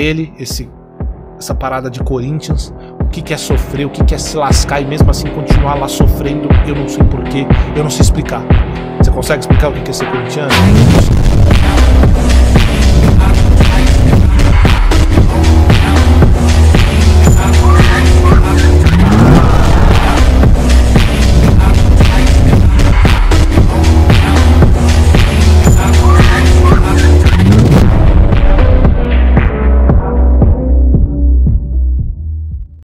ele esse essa parada de Corinthians, o que, que é sofrer, o que, que é se lascar e mesmo assim continuar lá sofrendo, eu não sei porquê, eu não sei explicar. Você consegue explicar o que, que é ser corintiano?